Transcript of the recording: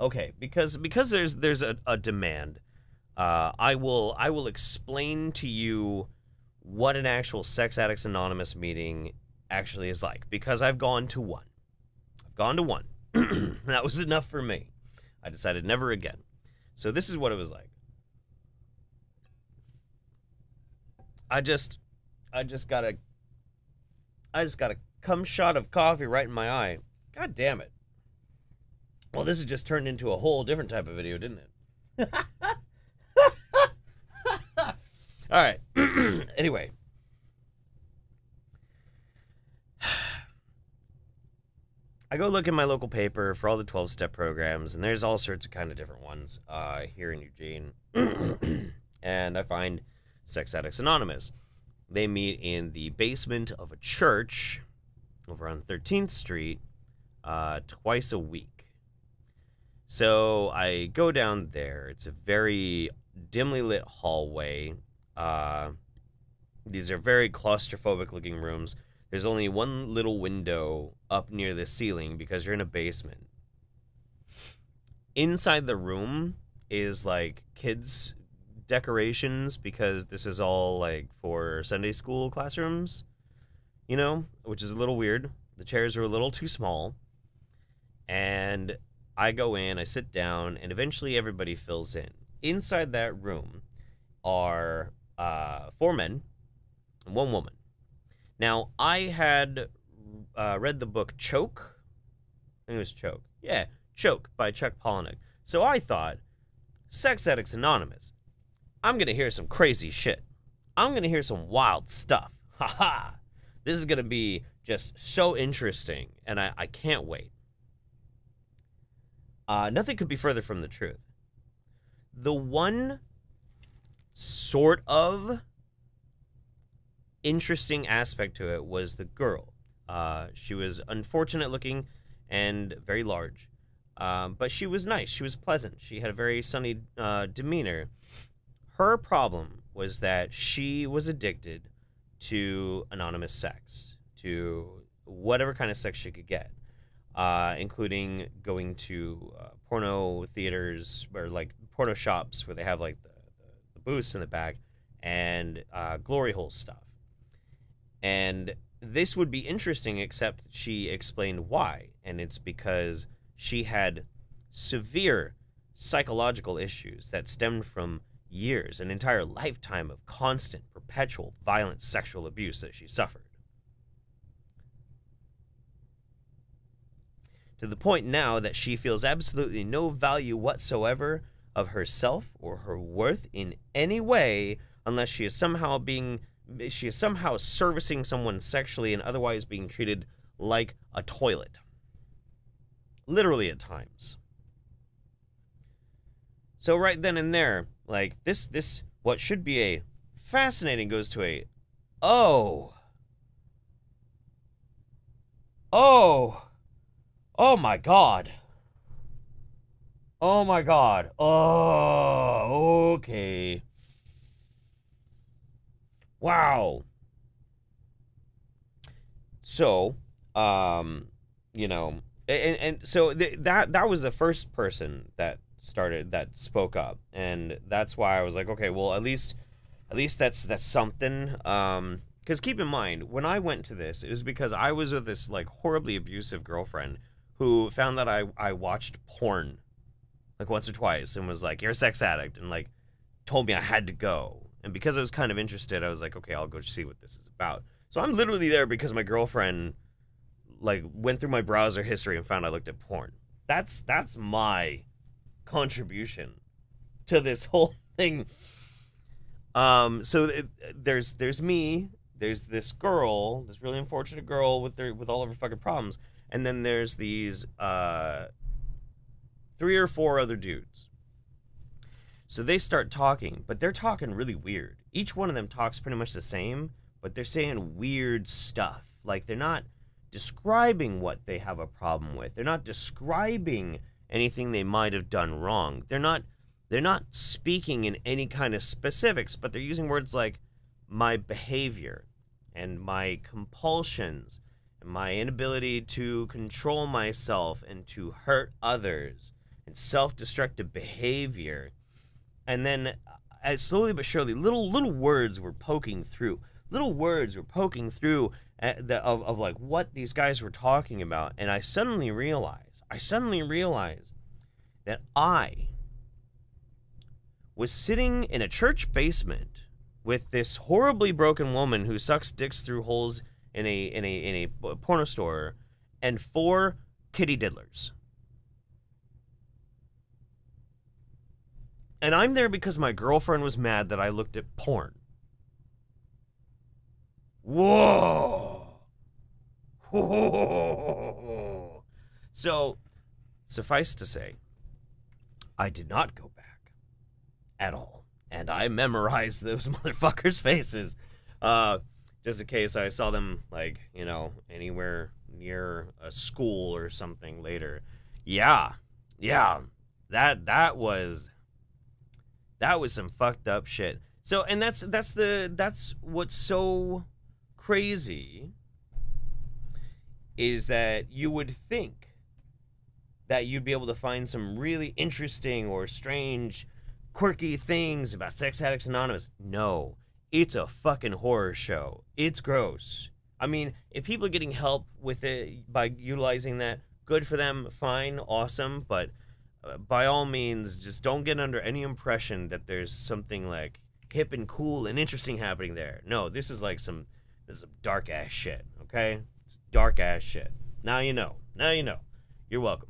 Okay, because because there's there's a, a demand. Uh, I will I will explain to you what an actual Sex Addicts Anonymous meeting actually is like because I've gone to one. I've gone to one. that was enough for me. I decided never again. So this is what it was like. I just I just got a I just got a cum shot of coffee right in my eye. God damn it. Well, this has just turned into a whole different type of video, didn't it? All right. anyway. I go look in my local paper for all the 12 step programs, and there's all sorts of kind of different ones uh, here in Eugene. and I find Sex Addicts Anonymous. They meet in the basement of a church over on 13th Street uh, twice a week. So I go down there. It's a very dimly lit hallway. Uh, these are very claustrophobic looking rooms. There's only one little window up near the ceiling because you're in a basement. Inside the room is like kids' decorations because this is all like for Sunday school classrooms, you know, which is a little weird. The chairs are a little too small. And I go in, I sit down, and eventually everybody fills in. Inside that room are uh, four men and one woman. Now, I had uh, read the book Choke. I think it was Choke. Yeah, Choke by Chuck Palahniuk. So I thought, Sex Addicts Anonymous. I'm going to hear some crazy shit. I'm going to hear some wild stuff. Ha ha! This is going to be just so interesting, and I, I can't wait. Uh, nothing could be further from the truth. The one sort of interesting aspect to it was the girl. Uh, she was unfortunate looking and very large, um, but she was nice. She was pleasant. She had a very sunny uh, demeanor. Her problem was that she was addicted to anonymous sex, to whatever kind of sex she could get, uh, including going to uh, porno theaters or like porno shops where they have like the, the, the booths in the back and uh, glory hole stuff. And this would be interesting, except she explained why. And it's because she had severe psychological issues that stemmed from years, an entire lifetime of constant, perpetual, violent sexual abuse that she suffered. To the point now that she feels absolutely no value whatsoever of herself or her worth in any way unless she is somehow being she is somehow servicing someone sexually and otherwise being treated like a toilet. Literally at times. So right then and there, like this this what should be a fascinating goes to a oh oh oh my god. Oh my god. Oh okay. Wow. So um you know and, and so th- that that was the first person that started that spoke up. And that's why i was like okay well at least at least that's that's something. Um because keep in mind when i went to this it was because i was with this like horribly abusive girlfriend who found that i i watched porn like once or twice and was like you're a sex addict and like told me i had to go. And because i was kind of interested i was like okay i'll go see what this is about. So i'm literally there because my girlfriend like went through my browser history and found i looked at porn. That's that's my contribution to this whole thing. Um, so it, there's there's me, there's this girl, this really unfortunate girl with their with all of her fucking problems, and then there's these uh, three or four other dudes. So they start talking, but they're talking really weird. Each one of them talks pretty much the same, but they're saying weird stuff. Like they're not describing what they have a problem with. They're not describing anything they might have done wrong. They're not they're not speaking in any kind of specifics, but they're using words like my behavior and my compulsions and my inability to control myself and to hurt others and self-destructive behavior. And then as slowly but surely little little words were poking through. Little words were poking through uh, the, of, of like what these guys were talking about and I suddenly realized I suddenly realized that I was sitting in a church basement with this horribly broken woman who sucks dicks through holes in a in a in a uh, porno store and four kitty diddlers. And I'm there because my girlfriend was mad that I looked at porn. Whoa. Whoa. So, suffice to say, I did not go back at all. And I memorized those motherfuckers' faces. Uh, just in case I saw them, like, you know, anywhere near a school or something later. Yeah. Yeah. That that was that was some fucked up shit. So and that's that's the that's what's so crazy is that you would think that you'd be able to find some really interesting or strange quirky things about Sex Addicts Anonymous. No. It's a fucking horror show. It's gross. I mean, if people are getting help with it by utilizing that, good for them, fine, awesome, but uh, by all means, just don't get under any impression that there's something like hip and cool and interesting happening there. No, this is like some this is dark ass shit, okay? It's dark ass shit. Now you know. Now you know. You're welcome.